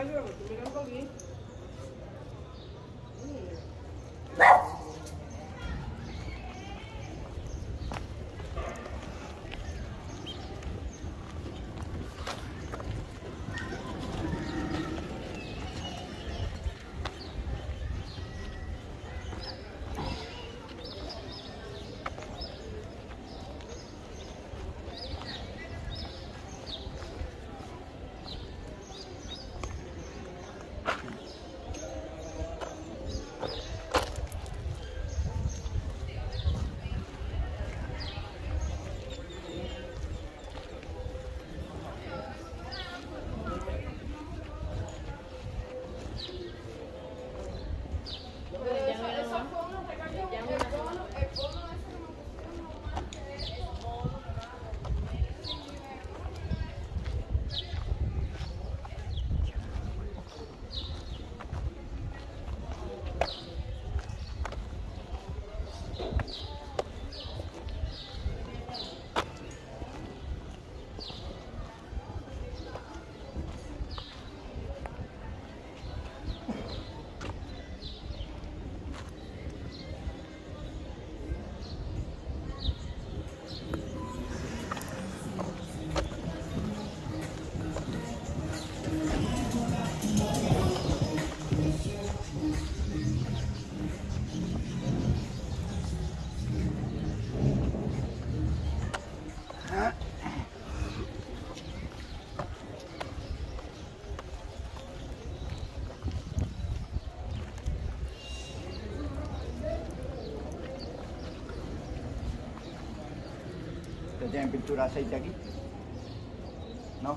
Aylıyorum. Yang pintura saya tadi. No?